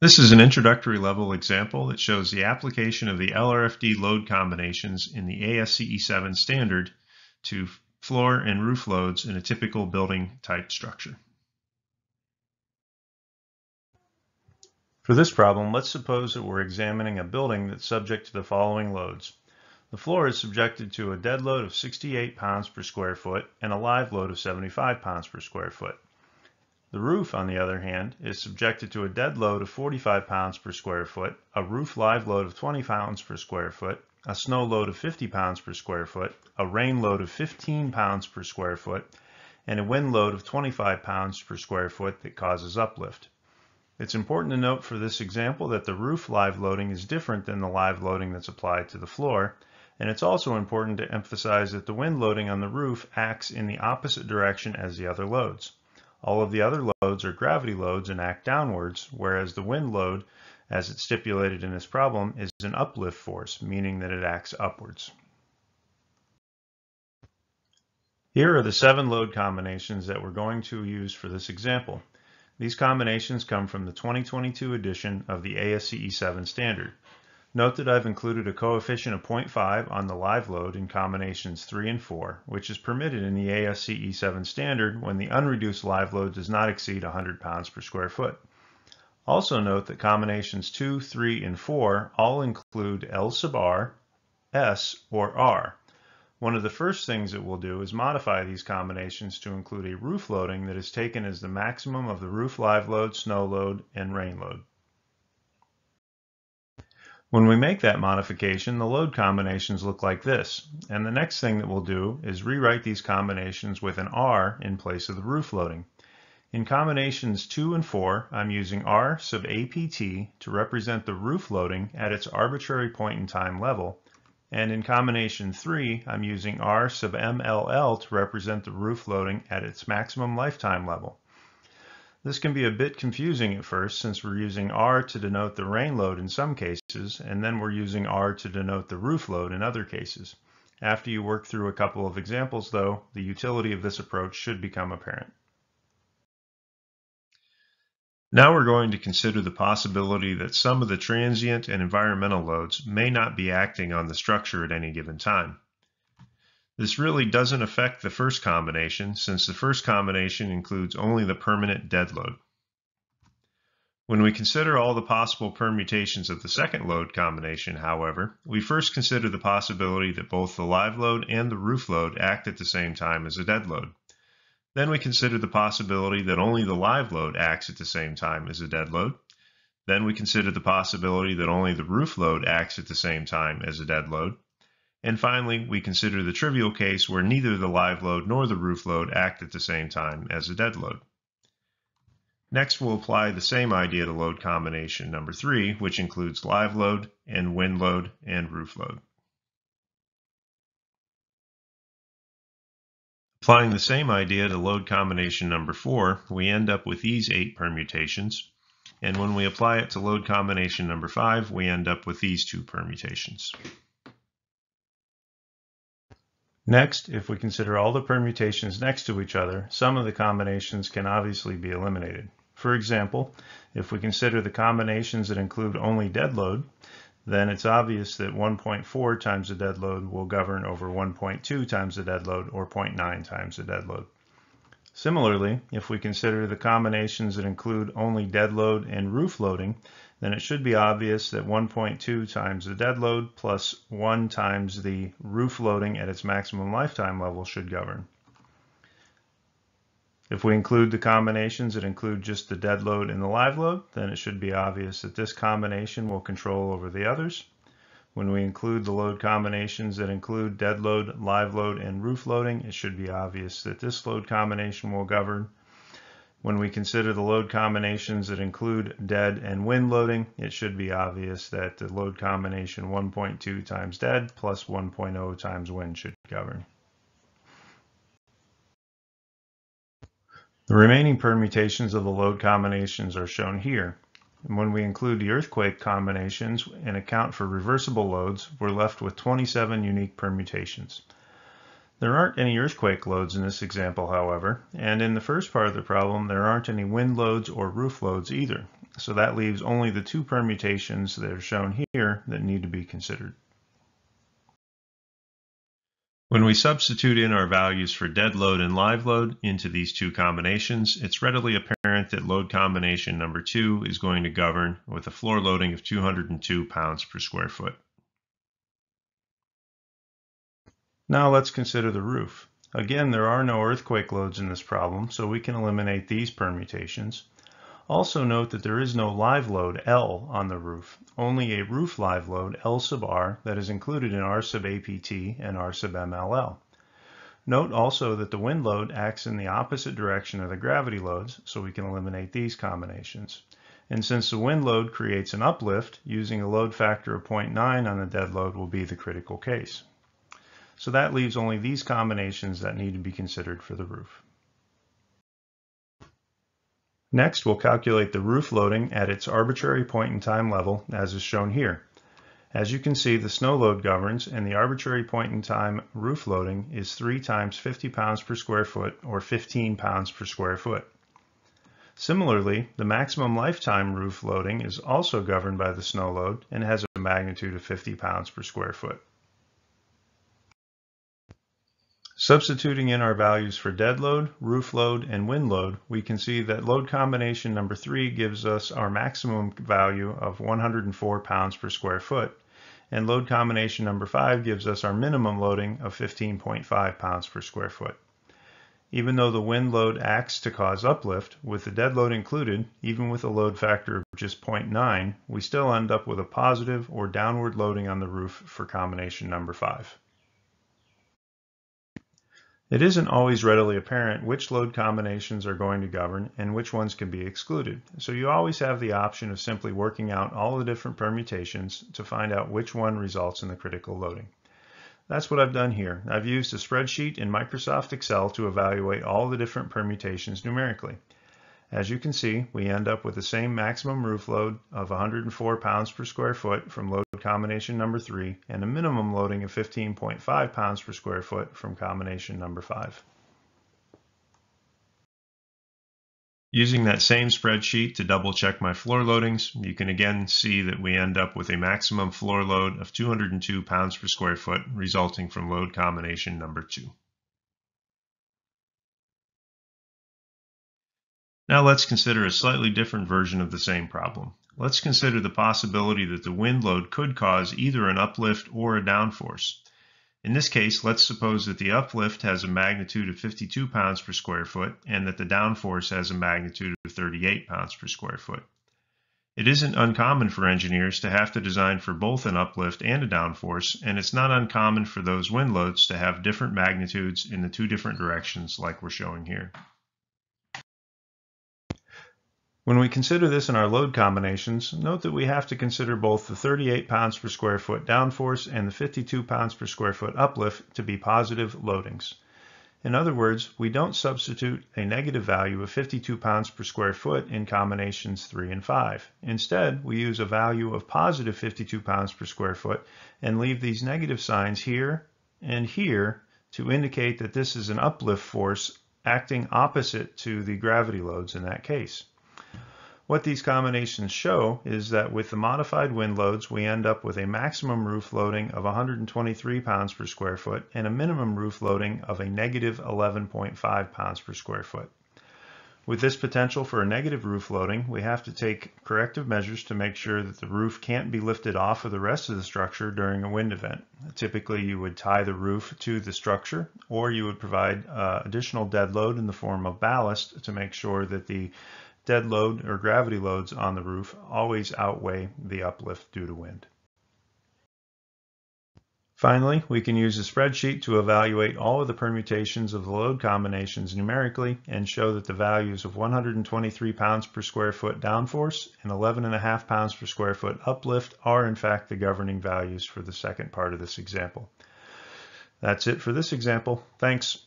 This is an introductory level example that shows the application of the LRFD load combinations in the ASCE 7 standard to floor and roof loads in a typical building type structure. For this problem, let's suppose that we're examining a building that's subject to the following loads. The floor is subjected to a dead load of 68 pounds per square foot and a live load of 75 pounds per square foot. The roof, on the other hand, is subjected to a dead load of 45 pounds per square foot, a roof live load of 20 pounds per square foot, a snow load of 50 pounds per square foot, a rain load of 15 pounds per square foot, and a wind load of 25 pounds per square foot that causes uplift. It's important to note for this example that the roof live loading is different than the live loading that's applied to the floor, and it's also important to emphasize that the wind loading on the roof acts in the opposite direction as the other loads. All of the other loads are gravity loads and act downwards, whereas the wind load, as it's stipulated in this problem, is an uplift force, meaning that it acts upwards. Here are the seven load combinations that we're going to use for this example. These combinations come from the 2022 edition of the ASCE 7 standard. Note that I've included a coefficient of 0.5 on the live load in combinations 3 and 4, which is permitted in the ASCE 7 standard when the unreduced live load does not exceed 100 pounds per square foot. Also note that combinations 2, 3, and 4 all include L sub r, S, or R. One of the first things that we'll do is modify these combinations to include a roof loading that is taken as the maximum of the roof live load, snow load, and rain load. When we make that modification, the load combinations look like this. And the next thing that we'll do is rewrite these combinations with an R in place of the roof loading. In combinations 2 and 4, I'm using R sub APT to represent the roof loading at its arbitrary point in time level, and in combination 3, I'm using R sub MLL to represent the roof loading at its maximum lifetime level. This can be a bit confusing at first since we're using R to denote the rain load in some cases, and then we're using R to denote the roof load in other cases. After you work through a couple of examples though, the utility of this approach should become apparent. Now we're going to consider the possibility that some of the transient and environmental loads may not be acting on the structure at any given time. This really doesn't affect the first combination since the first combination includes only the permanent dead load. When we consider all the possible permutations of the second load combination, however, we first consider the possibility that both the live load and the roof load act at the same time as a dead load. Then we consider the possibility that only the live load acts at the same time as a dead load. Then we consider the possibility that only the roof load acts at the same time as a dead load. And finally, we consider the trivial case where neither the live load nor the roof load act at the same time as a dead load. Next, we'll apply the same idea to load combination number three, which includes live load and wind load and roof load. Applying the same idea to load combination number 4, we end up with these 8 permutations. And when we apply it to load combination number 5, we end up with these two permutations. Next, if we consider all the permutations next to each other, some of the combinations can obviously be eliminated. For example, if we consider the combinations that include only dead load, then it's obvious that 1.4 times the dead load will govern over 1.2 times the dead load or 0.9 times the dead load. Similarly, if we consider the combinations that include only dead load and roof loading, then it should be obvious that 1.2 times the dead load plus 1 times the roof loading at its maximum lifetime level should govern. If we include the combinations that include just the dead load and the live load, then it should be obvious that this combination will control over the others. When we include the load combinations that include dead load, live load, and roof loading, it should be obvious that this load combination will govern. When we consider the load combinations that include dead and wind loading, it should be obvious that the load combination 1.2 times dead plus 1.0 times wind should govern. The remaining permutations of the load combinations are shown here. And when we include the earthquake combinations and account for reversible loads, we're left with 27 unique permutations. There aren't any earthquake loads in this example, however, and in the first part of the problem, there aren't any wind loads or roof loads either. so that leaves only the two permutations that are shown here that need to be considered. When we substitute in our values for dead load and live load into these two combinations, it's readily apparent that load combination number two is going to govern with a floor loading of 202 pounds per square foot. Now let's consider the roof. Again, there are no earthquake loads in this problem, so we can eliminate these permutations. Also note that there is no live load L on the roof, only a roof live load L sub R that is included in R sub APT and R sub MLL. Note also that the wind load acts in the opposite direction of the gravity loads, so we can eliminate these combinations. And since the wind load creates an uplift, using a load factor of 0.9 on the dead load will be the critical case. So that leaves only these combinations that need to be considered for the roof. Next, we'll calculate the roof loading at its arbitrary point in time level, as is shown here. As you can see, the snow load governs, and the arbitrary point in time roof loading is 3 times 50 pounds per square foot, or 15 pounds per square foot. Similarly, the maximum lifetime roof loading is also governed by the snow load and has a magnitude of 50 pounds per square foot. Substituting in our values for dead load, roof load, and wind load, we can see that load combination number three gives us our maximum value of 104 pounds per square foot, and load combination number five gives us our minimum loading of 15.5 pounds per square foot. Even though the wind load acts to cause uplift, with the dead load included, even with a load factor of just 0.9, we still end up with a positive or downward loading on the roof for combination number five. It isn't always readily apparent which load combinations are going to govern and which ones can be excluded, so you always have the option of simply working out all the different permutations to find out which one results in the critical loading. That's what I've done here. I've used a spreadsheet in Microsoft Excel to evaluate all the different permutations numerically. As you can see, we end up with the same maximum roof load of 104 pounds per square foot from load combination number three and a minimum loading of 15.5 pounds per square foot from combination number five. Using that same spreadsheet to double check my floor loadings, you can again see that we end up with a maximum floor load of 202 pounds per square foot resulting from load combination number two. Now let's consider a slightly different version of the same problem. Let's consider the possibility that the wind load could cause either an uplift or a downforce. In this case, let's suppose that the uplift has a magnitude of 52 pounds per square foot and that the downforce has a magnitude of 38 pounds per square foot. It isn't uncommon for engineers to have to design for both an uplift and a downforce, and it's not uncommon for those wind loads to have different magnitudes in the two different directions like we're showing here. When we consider this in our load combinations, note that we have to consider both the 38 pounds per square foot downforce and the 52 pounds per square foot uplift to be positive loadings. In other words, we don't substitute a negative value of 52 pounds per square foot in combinations 3 and 5. Instead, we use a value of positive 52 pounds per square foot and leave these negative signs here and here to indicate that this is an uplift force acting opposite to the gravity loads in that case. What these combinations show is that with the modified wind loads, we end up with a maximum roof loading of 123 pounds per square foot and a minimum roof loading of a negative 11.5 pounds per square foot. With this potential for a negative roof loading, we have to take corrective measures to make sure that the roof can't be lifted off of the rest of the structure during a wind event. Typically, you would tie the roof to the structure, or you would provide uh, additional dead load in the form of ballast to make sure that the dead load or gravity loads on the roof always outweigh the uplift due to wind. Finally, we can use a spreadsheet to evaluate all of the permutations of the load combinations numerically and show that the values of 123 pounds per square foot downforce and 11.5 pounds per square foot uplift are in fact the governing values for the second part of this example. That's it for this example. Thanks.